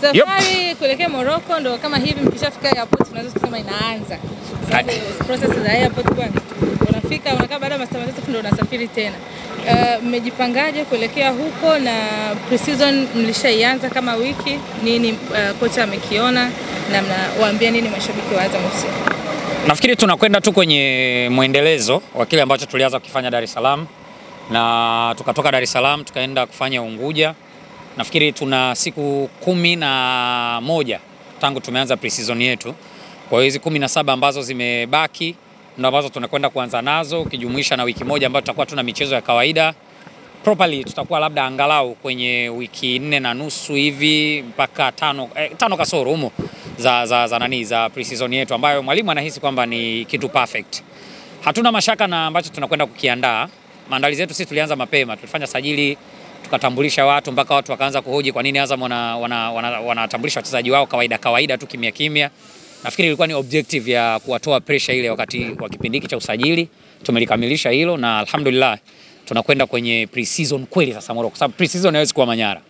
Safari kuelekea Morocco ndo kama hivi, mkishafika airport tunaweza kusema inaanza. Sababu process za airport bwana, unafika unakaa, baada ya masaa matatu ndo unasafiri tena. Uh, Mmejipangaje kuelekea huko na pre-season mlishaianza kama wiki nini? Uh, kocha amekiona na mnawaambia nini mashabiki wa Azam FC? Nafikiri tunakwenda tu kwenye mwendelezo wa kile ambacho tulianza kukifanya Dar es Salaam na tukatoka Dar es Salaam tukaenda kufanya Unguja. Nafikiri tuna siku kumi na moja tangu tumeanza pre-season yetu. Kwa hiyo hizi kumi na saba ambazo zimebaki ndo ambazo tunakwenda kuanza nazo ukijumuisha na wiki moja ambayo tutakuwa tuna michezo ya kawaida properly tutakuwa labda angalau kwenye wiki nne na nusu hivi mpaka tano, eh, tano kasoro humo za, za, za nani za pre-season yetu ambayo mwalimu anahisi kwamba ni kitu perfect. Hatuna mashaka na ambacho tunakwenda kukiandaa. Maandalizi yetu sisi tulianza mapema, tulifanya sajili tukatambulisha watu mpaka watu wakaanza kuhoji kwa nini Azam wanatambulisha wana, wana, wana wachezaji wao kawaida kawaida tu kimya kimya. Nafikiri ilikuwa ni objective ya kuwatoa pressure ile wakati wa kipindi cha usajili. Tumelikamilisha hilo na alhamdulillah tunakwenda kwenye pre-season kweli sasa Morocco, kwa sababu pre-season haiwezi kuwa Manyara.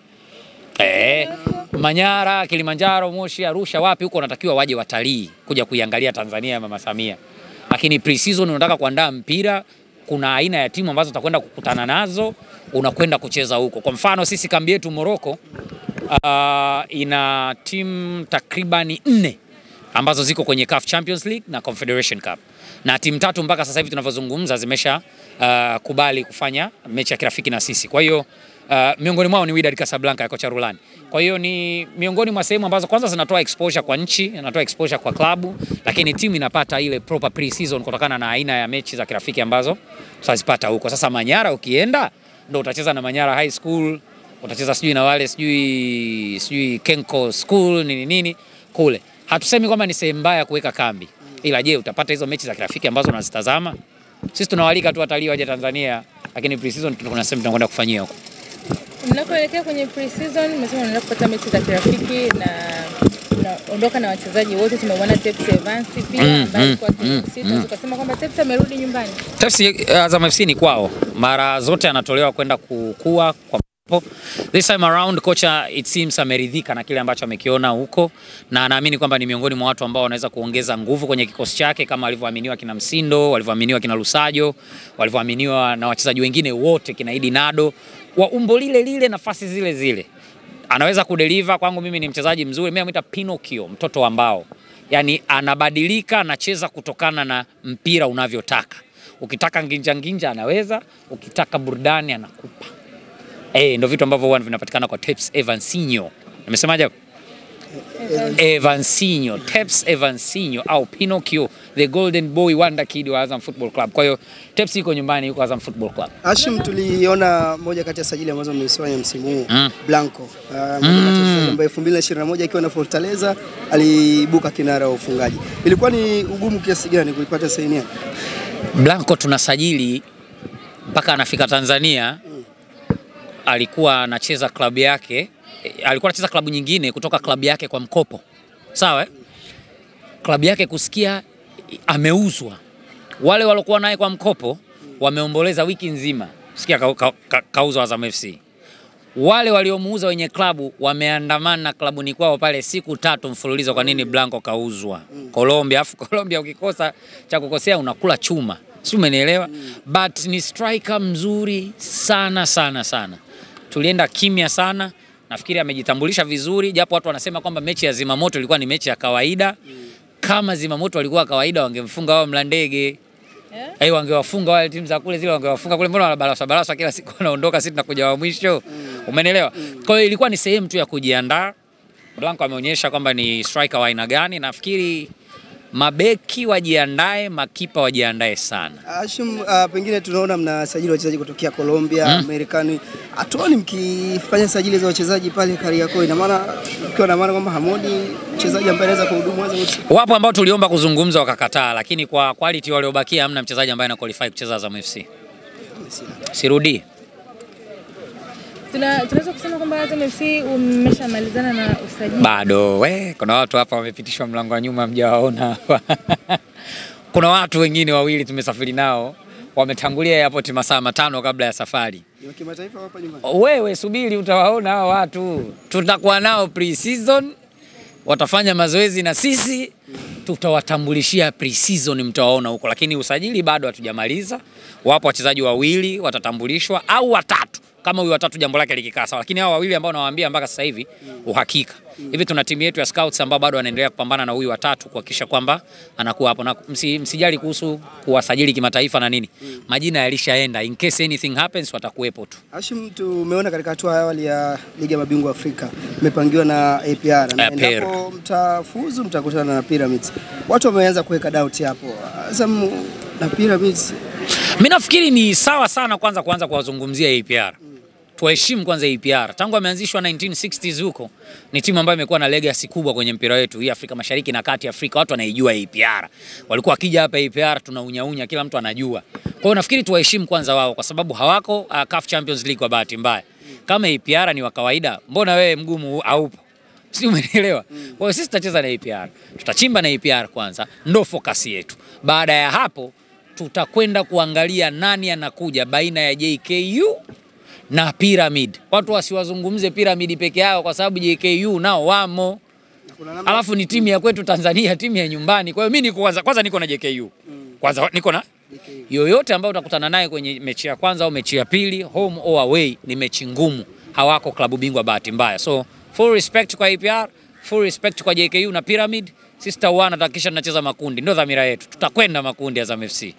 Eh, Manyara, Kilimanjaro, Moshi, Arusha, wapi huko wanatakiwa waje watalii kuja kuiangalia Tanzania ya Mama Samia, lakini pre-season unataka kuandaa mpira, kuna aina ya timu ambazo utakwenda kukutana nazo, unakwenda kucheza huko. Kwa mfano sisi kambi yetu Moroko uh, ina timu takribani nne ambazo ziko kwenye CAF Champions League na Confederation Cup na timu tatu mpaka sasa hivi tunavyozungumza zimesha uh, kubali kufanya mechi ya kirafiki na sisi. Kwa hiyo uh, miongoni mwao ni Wydad Casablanca ya kocha Rulani. Kwa hiyo ni miongoni mwa sehemu ambazo kwanza zinatoa exposure kwa nchi, inatoa exposure kwa klabu, lakini timu inapata ile proper pre-season kutokana na aina ya mechi za kirafiki ambazo tutazipata huko. Sasa Manyara ukienda ndo utacheza na Manyara High School, utacheza sijui na wale sijui sijui Kenko School nini nini kule. Hatusemi kwamba ni sehemu mbaya kuweka kambi, ila je, utapata hizo mechi za kirafiki ambazo unazitazama? Sisi tunawalika tu watalii waje Tanzania, lakini pre-season kuna sehemu tunakwenda kufanyia huko. Mnapoelekea kwenye pre-season, mmesema mnaenda kupata mechi za kirafiki na mnaondoka na wachezaji wote. Tumemwona Tepsi Evans pia Mm, mm, mm, mm. tukasema kwamba Tepsi amerudi nyumbani. Tepsi Azam FC ni kwao, mara zote anatolewa kwenda kukua kwa. This time around kocha it seems ameridhika na kile ambacho amekiona huko, na anaamini kwamba ni miongoni mwa watu ambao wanaweza kuongeza nguvu kwenye kikosi chake kama alivyoaminiwa kina Msindo, walivyoaminiwa kina Lusajo, walivyoaminiwa na wachezaji wengine wote kina Idi Nado wa umbo lile lile, nafasi zile zile anaweza kudeliver. Kwangu mimi ni mchezaji mzuri, mimi namuita Pinocchio, mtoto wa mbao. Yani anabadilika, anacheza kutokana na mpira unavyotaka. Ukitaka nginja nginja anaweza, ukitaka burudani anakupa. Eh, ndio vitu ambavyo huwa vinapatikana kwa Tips Evansinho. Nimesemaje? hapo? Evansinho, Teps Evansinho au Pinocchio, the golden boy wonder kid wa Azam Football Club. Kwa hiyo Teps yuko nyumbani, yuko Azam Football Club. Hashim, tuliona moja kati ya sajili ambazo mmesifanya msimu huu Mm. Blanco, uh, mm. kati ya ambaye 2021 akiwa na Fortaleza aliibuka kinara wa ufungaji. Ilikuwa ni ugumu kiasi gani kuipata saini yake? Blanco tunasajili mpaka anafika Tanzania, mm. alikuwa anacheza klabu yake, alikuwa anacheza klabu nyingine kutoka klabu yake kwa mkopo, sawa eh? Klabu yake kusikia eh, ameuzwa, wale waliokuwa naye kwa mkopo wameomboleza wiki nzima, sikia kauzwa ka, ka, kauzwa Azam FC. Wale waliomuuza wenye klabu wameandamana klabuni kwao pale siku tatu mfululizo. Kwa nini Blanco kauzwa Colombia? Afu Colombia ukikosa cha kukosea unakula chuma, si umenielewa? But ni striker mzuri sana sana sana. Tulienda kimya sana, nafikiri amejitambulisha vizuri, japo watu wanasema kwamba mechi ya Zimamoto ilikuwa ni mechi ya kawaida. Kama Zimamoto walikuwa kawaida, wangemfunga wao Mlandege Eh? Hey, wangewafunga wale timu za kule zile wangewafunga kule, mbona wanabarasa barasa kila siku wanaondoka, sisi tunakuja wa mwisho. mm. Umenelewa mm. Kwa hiyo ilikuwa ni sehemu tu ya kujiandaa. Blanco ameonyesha kwamba ni striker wa aina gani. Nafikiri mabeki wajiandae, makipa wajiandae sana. Hashim, uh, pengine tunaona mnasajili wachezaji kutokea Colombia, Marekani. Hatuoni mkifanya sajili za wachezaji pale Kariakoo, ina maana ukiwa na maana kwamba hamoni mchezaji ambaye anaweza kuhudumu wazo. Wapo ambao tuliomba kuzungumza wakakataa, lakini kwa quality waliobakia hamna mchezaji ambaye ana qualify kucheza Azam FC. Sirudii. Tuna, tunaweza kusema kwamba Azam FC umeshamalizana na usajili. Bado we, kuna watu hapa wamepitishwa mlango wa nyuma, mjawaona hapa. kuna watu wengine wawili tumesafiri nao wametangulia airport masaa matano kabla ya safari. Wa kimataifa hapa nyumbani. Wewe subiri, utawaona hao watu, tutakuwa nao pre-season, watafanya mazoezi na sisi, tutawatambulishia pre-season, mtawaona huko, lakini usajili bado hatujamaliza. Wapo wachezaji wawili watatambulishwa au watatu kama huyu watatu jambo lake likikaa sawa, lakini hao wawili ambao nawaambia mpaka sasa hivi uhakika hivi, tuna timu yetu ya scouts ambao bado wanaendelea kupambana na huyu watatu kuhakikisha kwamba anakuwa hapo, na msi, msijali kuhusu kuwasajili kimataifa na nini, majina yalishaenda, in case anything happens watakuwepo tu. Hashim, tumeona katika hatua ya awali ya ligi ya mabingwa Afrika mmepangiwa na APR na APR. endapo mtafuzu mtakutana na Pyramids. Watu wameanza kuweka doubt hapo. Sasa na Pyramids Mimi nafikiri ni sawa sana kwanza kuanza kuwazungumzia APR. Tuheshimu kwanza EPR. Tangu ameanzishwa 1960s huko, ni timu ambayo imekuwa na legacy kubwa kwenye mpira wetu hii Afrika Mashariki na kati Afrika. Watu wanaijua EPR. Walikuwa wakija hapa EPR tunaunyaunya, kila mtu anajua. Kwa hiyo nafikiri tuwaheshimu kwanza wao kwa sababu hawako uh, CAF Champions League kwa bahati mbaya. Kama EPR ni wa kawaida, mbona wewe mgumu haupo? Si umenielewa? Kwa hiyo sisi tutacheza na APR. Tutachimba na APR kwanza, ndo focus yetu. Baada ya hapo tutakwenda kuangalia nani anakuja baina ya JKU na Pyramid. Watu wasiwazungumze Pyramid peke yao kwa sababu JKU nao wamo. Alafu ni timu ya kwetu Tanzania, timu ya nyumbani. Kwa hiyo mimi niko kwanza, kwanza niko na JKU. Kwanza niko na yoyote ambayo utakutana naye kwenye mechi ya kwanza au mechi ya pili, home or away, ni mechi ngumu. Hawako klabu bingwa bahati mbaya. So full respect kwa APR, full respect kwa JKU na Pyramid. Sisi tutahakikisha tunacheza makundi, ndio dhamira yetu. Tutakwenda makundi ya Azam FC.